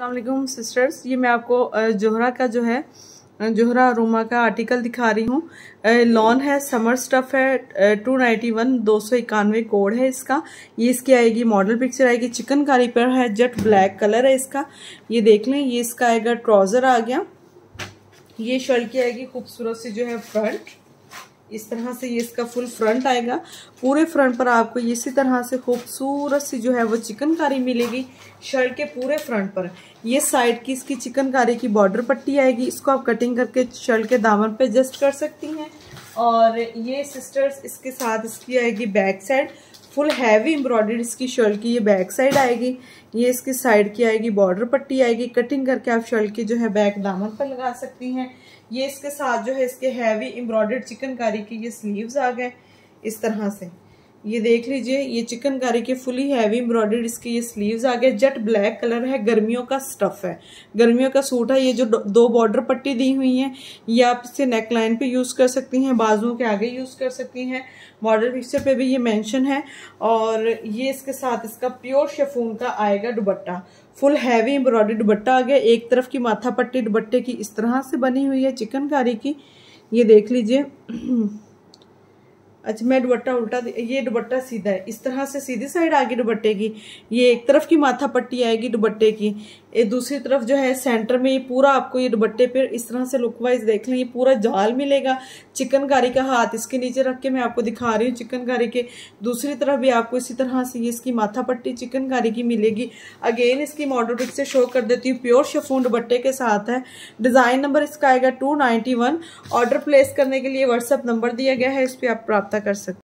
अल्लाम sisters ये मैं आपको जोहरा का जो है जोहरा रोमा का आर्टिकल दिखा रही हूँ। लॉन है समर स्टफ़ है टू नाइन्टी वन दो सौ इक्यानवे कोड है इसका। ये इसकी आएगी मॉडल पिक्चर आएगी चिकनकारी पर है जट ब्लैक कलर है इसका। ये देख लें, ये इसका आएगा ट्राउज़र आ गया। ये शर्ट की आएगी खूबसूरत सी जो है फ्रंट इस तरह से ये इसका फुल फ्रंट आएगा। पूरे फ्रंट पर आपको इसी तरह से खूबसूरत सी जो है वो चिकनकारी मिलेगी शर्ट के पूरे फ्रंट पर। ये साइड की इसकी चिकनकारी की बॉर्डर पट्टी आएगी। इसको आप कटिंग करके शर्ट के दामन पे एडजस्ट कर सकती हैं। और ये सिस्टर्स इसके साथ इसकी आएगी back side full heavy embroidery इसकी शर्ल की, ये बैक साइड आएगी, ये इसकी साइड की आएगी बॉर्डर पट्टी आएगी कटिंग करके आप शर्ल की जो है बैक दामन पर लगा सकती हैं। ये इसके साथ जो है इसके हैवी एम्ब्रॉयडर्ड चिकनकारी की ये स्लीव्स आ गए, इस तरह से। ये देख लीजिए, ये चिकनकारी के फुली हैवी एम्ब्रॉयडर्ड, इसके ये स्लीव्स आ गए जेट ब्लैक कलर है, गर्मियों का स्टफ़ है। गर्मियों का सूट है, ये जो दो बॉर्डर पट्टी दी हुई है, ये आप इसे नेक लाइन पे यूज़ कर सकती हैं, बाजुओं के आगे यूज़ कर सकती हैं। बॉर्डर पिक्चर पे भी ये मेंशन है, और ये इसके साथ इसका प्योर शेफून का आएगा dupatta full heavy embroidery dupatta आ गया एक तरफ़ की माथा पट्टी दुबट्टे की इस तरह से बनी हुई है चिकनकारी की। ये देख लीजिए अच्छा मैं दुबट्टा उल्टा ये दुबट्टा सीधा है। इस तरह से सीधी साइड आगे दुबट्टे की। ये एक तरफ़ की माथा पट्टी आएगी दुबट्टे की। ये दूसरी तरफ़ जो है सेंटर में ये पूरा आपको ये दुबट्टे पे इस तरह से लुक वाइज देख लें ये पूरा जाल मिलेगा। चिकनकारी का हाथ इसके नीचे रख के मैं आपको दिखा रही हूँ चिकनकारी के। दूसरी तरफ़ भी आपको इसी तरह से ये इसकी माथा पट्टी चिकनकारी की मिलेगी। अगेन इसकी मॉडल पिक से शो कर देती हूँ। प्योर शफून दुबट्टे के साथ है। डिज़ाइन नंबर इसका आएगा टू ऑर्डर प्लेस करने के लिए व्हाट्सअप नंबर दिया गया है, इस पर आप प्राप्त कर सकते